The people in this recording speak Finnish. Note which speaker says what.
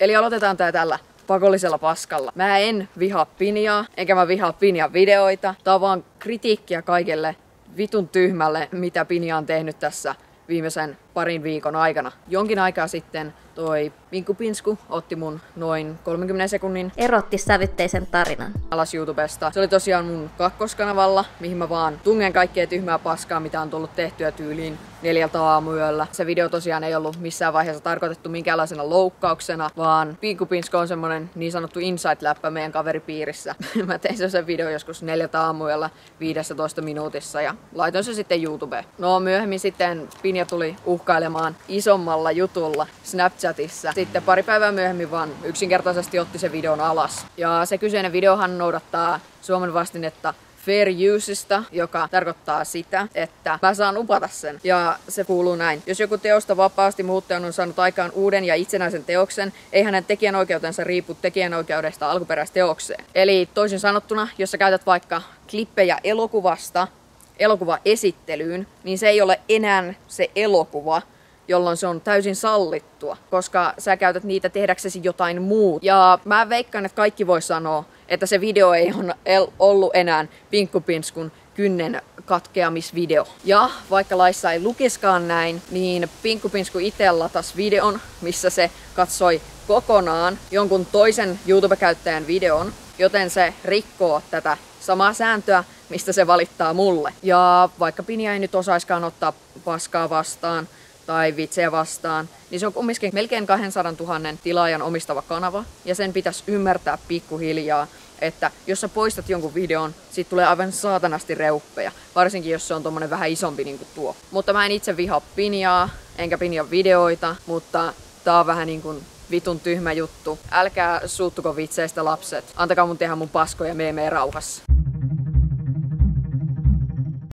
Speaker 1: Eli aloitetaan tää tällä pakollisella paskalla. Mä en vihaa Pinjaa, enkä mä vihaa Pinjan videoita. Tää on vaan kritiikkiä kaikelle vitun tyhmälle, mitä Pinja on tehnyt tässä viimeisen parin viikon aikana. Jonkin aikaa sitten toi Pinku Pinsku otti mun noin 30 sekunnin
Speaker 2: Erotti sävytteisen tarinan.
Speaker 1: alas YouTubesta. Se oli tosiaan mun kakkoskanavalla, mihin mä vaan tungen kaikkea tyhmää paskaa, mitä on tullut tehtyä tyyliin neljältä aamuyöllä. Se video tosiaan ei ollut missään vaiheessa tarkoitettu minkäänlaisena loukkauksena, vaan Pinku Pinsku on semmonen niin sanottu insight-läppä meidän kaveripiirissä. mä tein sen video joskus neljältä aamuyöllä 15 minuutissa ja laitoin se sitten YouTubeen. No myöhemmin sitten Pinja tuli uhkailemaan isommalla jutulla Snapchatissa. Sitten pari päivää myöhemmin vaan yksinkertaisesti otti sen videon alas. Ja se kyseinen videohan noudattaa Suomen vastinetta fair useista, joka tarkoittaa sitä, että mä saan upata sen. Ja se kuuluu näin. Jos joku teosta vapaasti muuttajan on saanut aikaan uuden ja itsenäisen teoksen, ei hänen tekijänoikeutensa riipu tekijänoikeudesta alkuperäisteokseen. Eli toisin sanottuna, jos sä käytät vaikka klippejä elokuvasta elokuva esittelyyn, niin se ei ole enää se elokuva, jolloin se on täysin sallittua, koska sä käytät niitä tehdäksesi jotain muuta. Ja mä veikkaan, että kaikki voi sanoa, että se video ei ole ollut enää Pinkkupinskun kynnen katkeamisvideo. Ja vaikka laissa ei lukiskaan näin, niin Pinkkupinsku itse latas videon, missä se katsoi kokonaan jonkun toisen YouTube-käyttäjän videon, joten se rikkoo tätä samaa sääntöä, mistä se valittaa mulle. Ja vaikka Pinja ei nyt osaiskaan ottaa paskaa vastaan, tai vitsejä vastaan, niin se on kumminkin melkein 200 000 tilaajan omistava kanava, ja sen pitäisi ymmärtää pikkuhiljaa, että jos sä poistat jonkun videon, siitä tulee aivan saatanasti reuppeja, varsinkin jos se on tommonen vähän isompi niin kuin tuo. Mutta mä en itse vihaa Pinjaa, enkä Pinjan videoita, mutta tää on vähän niin kuin vitun tyhmä juttu. Älkää suuttuko vitseistä lapset. Antakaa mun tehdä mun paskoja meemeen rauhassa.